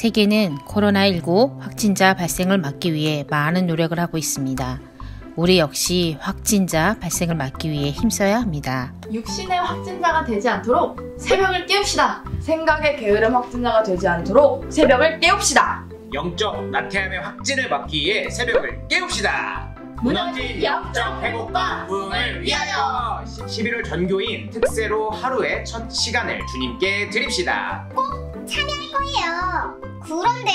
세계는 코로나19 확진자 발생을 막기 위해 많은 노력을 하고 있습니다. 우리 역시 확진자 발생을 막기 위해 힘써야 합니다. 육신의 확진자가 되지 않도록 새벽을 깨웁시다. 생각의 게으름 확진자가 되지 않도록 새벽을 깨웁시다. 영적 나태함의 확진을 막기 위해 새벽을 깨웁시다. 무너진 영적 회복과 부흥을 위하여 11월 전교인 특세로 하루의 첫 시간을 주님께 드립시다. 참여 할 거예요. 그런데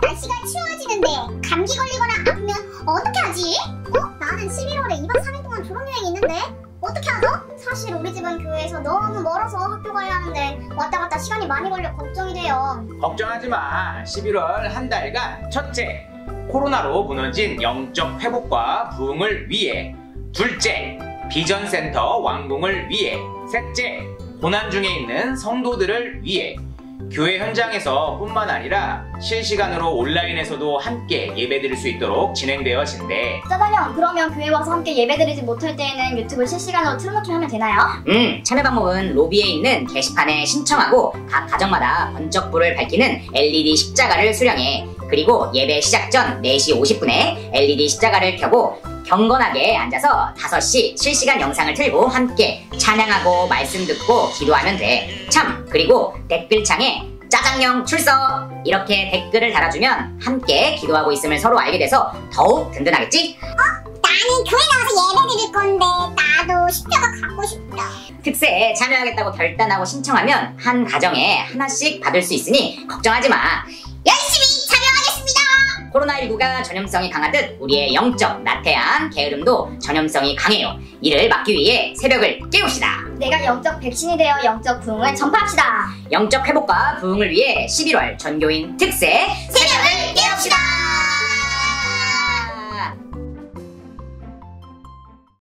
날씨가 추워지는데 감기 걸리거나 아프면 어떻게 하지? 어? 나는 11월에 2박 3일 동안 졸업여행 있는데 어떻게 하죠? 사실 우리 집은 교회에서 너무 멀어서 학교 가야 하는데 왔다 갔다 시간이 많이 걸려 걱정이 돼요. 걱정하지 마. 11월 한 달간 첫째, 코로나로 무너진 영적 회복과 부흥을 위해 둘째, 비전센터 완공을 위해 셋째, 고난 중에 있는 성도들을 위해 교회 현장에서 뿐만 아니라 실시간으로 온라인에서도 함께 예배드릴 수 있도록 진행되어진대. 짜장형 그러면 교회 와서 함께 예배드리지 못할 때에는 유튜브 실시간으로 틀어놓기 하면 되나요? 음, 참여 방법은 로비에 있는 게시판에 신청하고 각 가정마다 번쩍불을 밝히는 LED 십자가를 수령해 그리고 예배 시작 전 4시 50분에 LED 십자가를 켜고 경건하게 앉아서 5시 실시간 영상을 틀고 함께 찬양하고 말씀 듣고 기도하면 돼. 참, 그리고 댓글창에 짜장형 출석! 이렇게 댓글을 달아주면 함께 기도하고 있음을 서로 알게 돼서 더욱 든든하겠지? 나는 교회 나와서 예배 드릴 건데 나도 십자가 갖고 싶다. 특세에 참여하겠다고 결단하고 신청하면 한 가정에 하나씩 받을 수 있으니 걱정하지 마. 열심히. 코로나19가 전염성이 강하듯 우리의 영적 나태한 게으름도 전염성이 강해요. 이를 막기 위해 새벽을 깨웁시다. 내가 영적 백신이 되어 영적 부흥을 전파합시다. 영적 회복과 부흥을 위해 11월 전교인 특세 새벽을 깨웁시다.